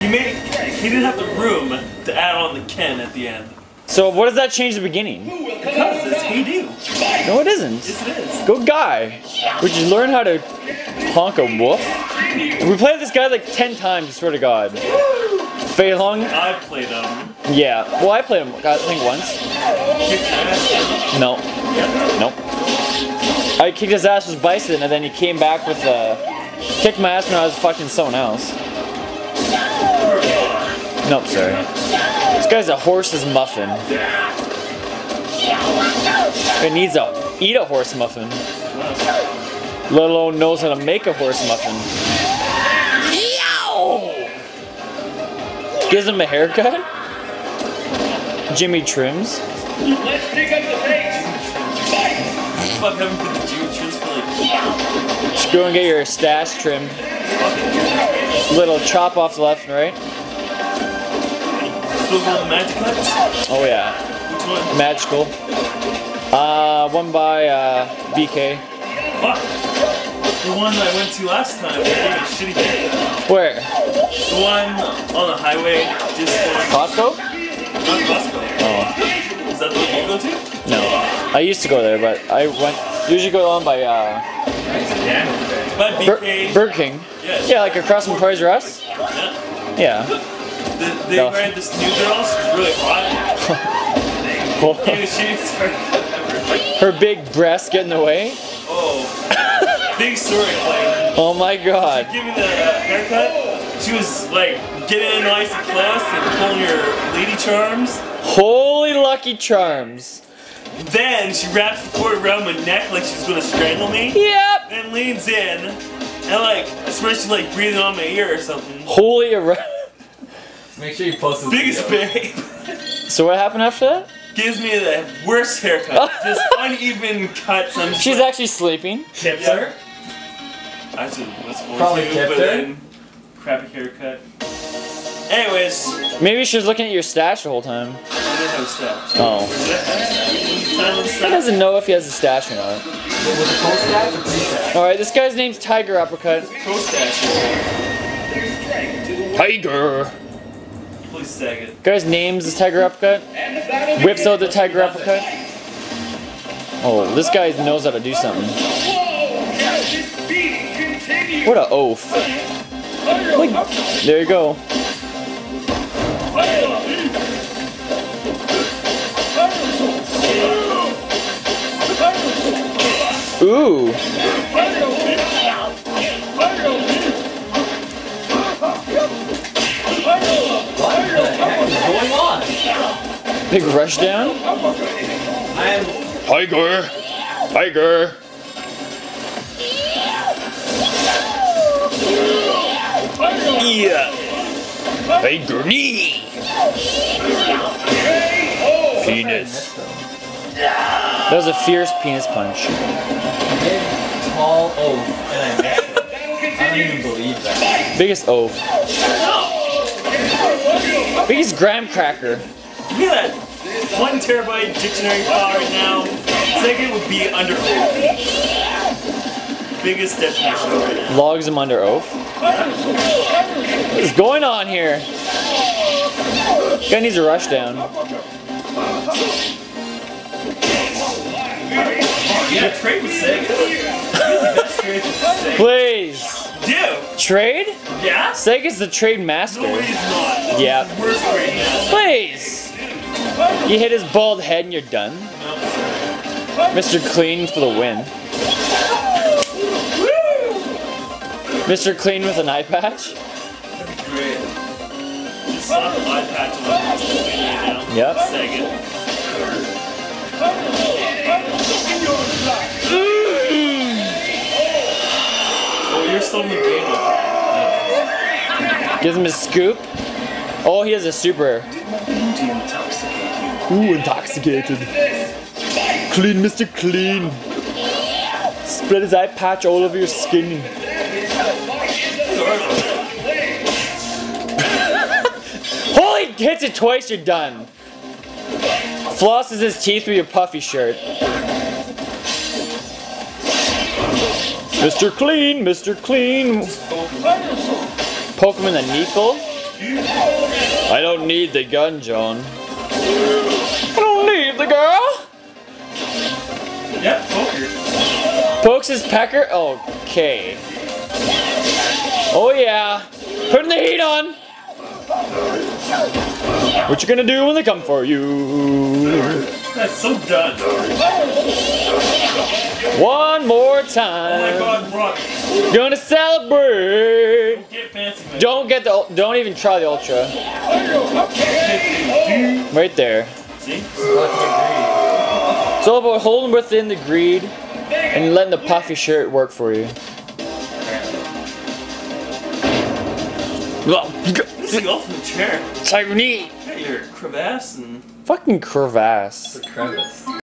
He made he didn't have the room to add on the Ken at the end. So what does that change the beginning? Because it's Hey Do. No, it isn't. Yes, it is. Go guy. Would you learn how to honk a wolf? We played this guy like 10 times, I swear to God. Fei Long? I played him. Yeah. Well, I played him, I think, once. Kicked. No. Nope. I kicked his ass with Bison, and then he came back with uh, kicked my ass when I was fucking someone else. Nope, sorry. This guy's a horse's muffin. It needs to eat a horse muffin. Let alone knows how to make a horse muffin. Gives him a haircut. Jimmy trims. Fuck, haven't put the Jew trims for like Just go and get your stash trimmed. Little chop off the left and right. Still Magicuts? Oh yeah, Which one? magical. Uh, one by uh, BK. Fuck. The one I went to last time. Shitty day. Where? The one on the highway, just Costco? not Costco. Oh Is that the one you go to? no. I used to go there, but I went. Usually go on by uh, Yeah. But Bur- Burger King. Yes. Yeah, like across from Toys R Us. Yeah. Yeah. The, they No. married this new girl. She's really hot. And. Her big breasts get in the way. Oh. Big story. Like, Oh my god. give me the uh, haircut. She was like getting in nice and close and pulling your lady charms. Holy Lucky Charms. Then she wraps the cord around my neck like she's gonna strangle me. Yep. Then leans in and like, I swear she's like breathing on my ear or something. Holy. Make sure you post this Biggest video. babe so what happened after that? gives me the worst haircut. Just uneven cuts. I'm just She's like, actually sleeping. Tips Yeah. her. I was going Probably to, kept her. then crappy haircut. Anyways, Maybe she was looking at your stash the whole time. I didn't have a stash. Oh. He doesn't know if he has a stash or not. Was it post stash or pre stash? Alright, this guy's name's Tiger Uppercut. Pro stash. Tiger. Please. Guy's name's is Tiger Uppercut. Whips out the Tiger Uppercut. Oh, this guy knows how to do something. What a oaf. Like, there you go. Ooh. Big rush down. I am Tiger. Tiger. Yeah. Tiger knee. Penis. That was a fierce penis punch. big, tall oaf, and I missed it. I don't even believe that. Biggest oaf. Biggest graham cracker. Give me that one terabyte dictionary file right now. Second would be under oath. biggest definition right now. Logs him under oath. What is going on here? Guy needs a rush down. Yeah, trade with Sagat. Really best trade with Sagat. Please. Dude, Trade? yeah? Sagat's the trade master. No, he's not. Yeah. Worst right now. Please. You hit his bald head and you're done. Mr. Clean for the win. Mr. Clean with an eye patch. Great. Just slap the eye patch on the video now. Yep. Oh, you're still in the game with Gives him his scoop. Oh, he has a super. Ooh, intoxicated. Clean, Mr. Clean. Spread his eye patch all over your skin. Holy hits it twice, you're done. Flosses his teeth with your puffy shirt. Mr. Clean, Mr. Clean. Poke him in the kneekle. I don't need the gun, John. I don't need the girl. Yep, poker. Pokes his pecker. Okay. Oh yeah. Putting the heat on. What you gonna do when they come for you? That's so done. One more Oh my time. god. Gonna celebrate. Get fancy, man. Don't get the. Don't even try the ultra. Right there. See? It's all about holding within the greed and letting the puffy shirt work for you. This is off the chair. Tyree. Got your crevasse and Fucking crevasse. The Crevice.